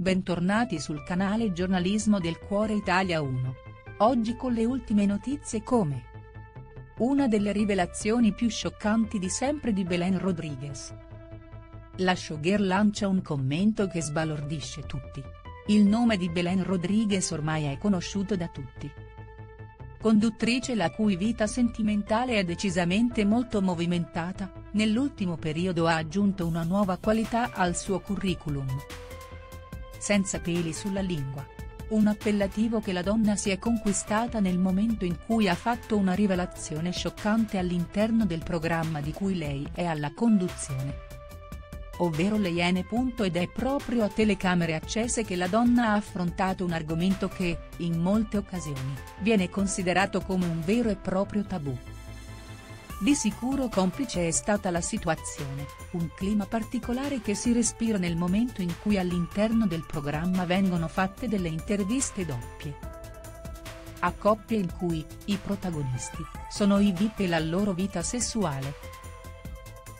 Bentornati sul canale Giornalismo del Cuore Italia 1. Oggi con le ultime notizie come Una delle rivelazioni più scioccanti di sempre di Belen Rodriguez. La showgirl lancia un commento che sbalordisce tutti. Il nome di Belen Rodriguez ormai è conosciuto da tutti. Conduttrice la cui vita sentimentale è decisamente molto movimentata, nell'ultimo periodo ha aggiunto una nuova qualità al suo curriculum senza peli sulla lingua. Un appellativo che la donna si è conquistata nel momento in cui ha fatto una rivelazione scioccante all'interno del programma di cui lei è alla conduzione. Ovvero le Iene. Ed è proprio a telecamere accese che la donna ha affrontato un argomento che, in molte occasioni, viene considerato come un vero e proprio tabù. Di sicuro complice è stata la situazione, un clima particolare che si respira nel momento in cui all'interno del programma vengono fatte delle interviste doppie. A coppie in cui, i protagonisti, sono i VIP e la loro vita sessuale.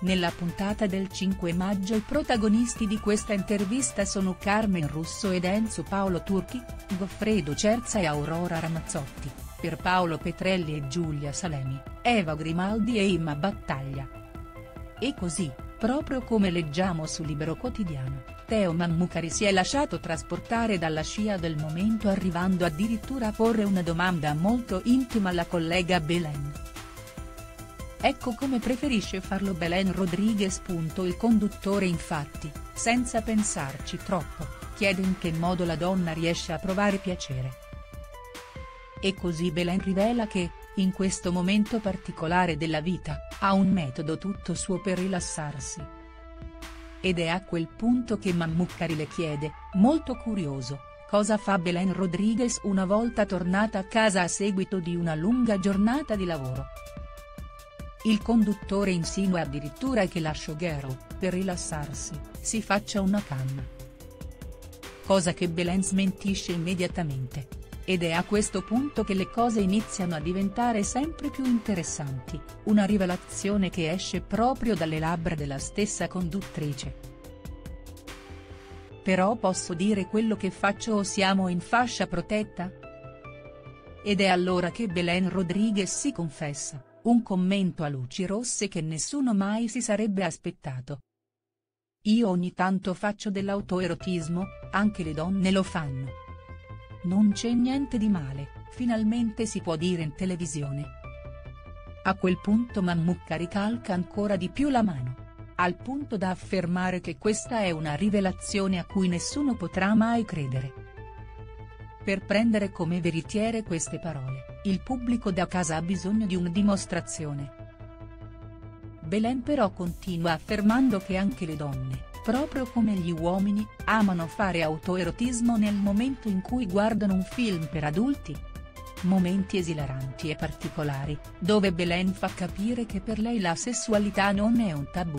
Nella puntata del 5 maggio i protagonisti di questa intervista sono Carmen Russo ed Enzo Paolo Turchi, Goffredo Cerza e Aurora Ramazzotti per Paolo Petrelli e Giulia Salemi, Eva Grimaldi e Imma Battaglia. E così, proprio come leggiamo su Libero Quotidiano, Teo Mammucari si è lasciato trasportare dalla scia del momento arrivando addirittura a porre una domanda molto intima alla collega Belen. Ecco come preferisce farlo Belen Rodriguez. Il conduttore infatti, senza pensarci troppo, chiede in che modo la donna riesce a provare piacere. E così Belen rivela che, in questo momento particolare della vita, ha un metodo tutto suo per rilassarsi. Ed è a quel punto che Mammucari le chiede, molto curioso, cosa fa Belen Rodriguez una volta tornata a casa a seguito di una lunga giornata di lavoro. Il conduttore insinua addirittura che la showgirl, per rilassarsi, si faccia una canna. Cosa che Belen smentisce immediatamente ed è a questo punto che le cose iniziano a diventare sempre più interessanti, una rivelazione che esce proprio dalle labbra della stessa conduttrice. Però posso dire quello che faccio o siamo in fascia protetta? Ed è allora che Belen Rodriguez si confessa, un commento a luci rosse che nessuno mai si sarebbe aspettato. Io ogni tanto faccio dell'autoerotismo, anche le donne lo fanno. Non c'è niente di male, finalmente si può dire in televisione. A quel punto Mammucca ricalca ancora di più la mano. Al punto da affermare che questa è una rivelazione a cui nessuno potrà mai credere. Per prendere come veritiere queste parole, il pubblico da casa ha bisogno di una dimostrazione. Belen però continua affermando che anche le donne, proprio come gli uomini, amano fare autoerotismo nel momento in cui guardano un film per adulti. Momenti esilaranti e particolari, dove Belen fa capire che per lei la sessualità non è un tabù.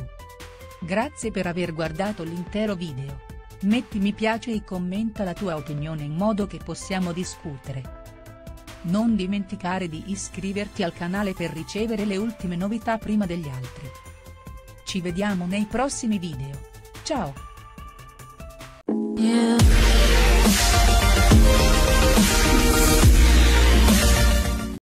Grazie per aver guardato l'intero video. Metti mi piace e commenta la tua opinione in modo che possiamo discutere. Non dimenticare di iscriverti al canale per ricevere le ultime novità prima degli altri. Ci vediamo nei prossimi video. Ciao! Yeah.